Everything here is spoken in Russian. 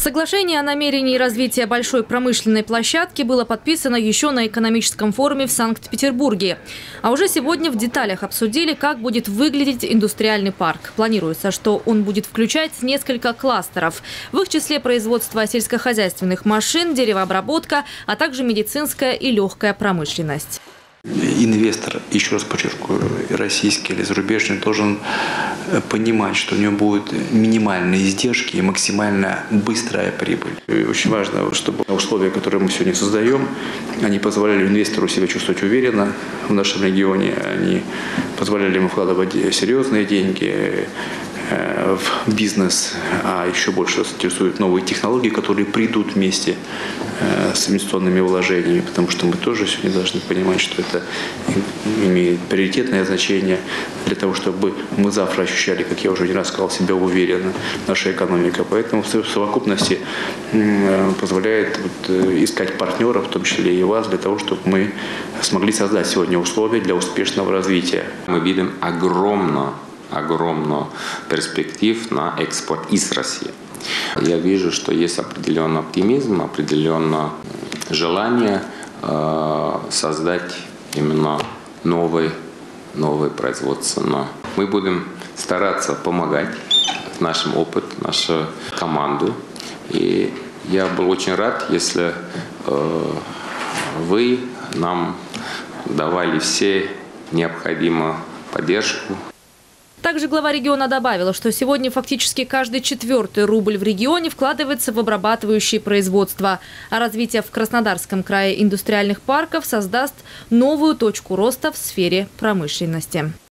Соглашение о намерении развития большой промышленной площадки было подписано еще на экономическом форуме в Санкт-Петербурге. А уже сегодня в деталях обсудили, как будет выглядеть индустриальный парк. Планируется, что он будет включать несколько кластеров. В их числе производство сельскохозяйственных машин, деревообработка, а также медицинская и легкая промышленность. Инвестор, еще раз подчеркиваю, российский или зарубежный, должен понимать, что у него будут минимальные издержки и максимально быстрая прибыль. И очень важно, чтобы условия, которые мы сегодня создаем, они позволяли инвестору себя чувствовать уверенно в нашем регионе, они позволяли ему вкладывать серьезные деньги, Э, в бизнес, а еще больше нас интересуют новые технологии, которые придут вместе э, с инвестиционными вложениями, потому что мы тоже сегодня должны понимать, что это имеет приоритетное значение для того, чтобы мы завтра ощущали, как я уже не раз сказал, себя уверенно, наша экономика. Поэтому в совокупности э, позволяет вот искать партнеров, в том числе и вас, для того, чтобы мы смогли создать сегодня условия для успешного развития. Мы видим огромное огромно перспектив на экспорт из России. Я вижу, что есть определенный оптимизм, определенное желание э, создать именно новый, новый производство. Но мы будем стараться помогать нашим опыт, нашу команду. И я был очень рад, если э, вы нам давали все необходимую поддержку, также глава региона добавила, что сегодня фактически каждый четвертый рубль в регионе вкладывается в обрабатывающие производства. А развитие в Краснодарском крае индустриальных парков создаст новую точку роста в сфере промышленности.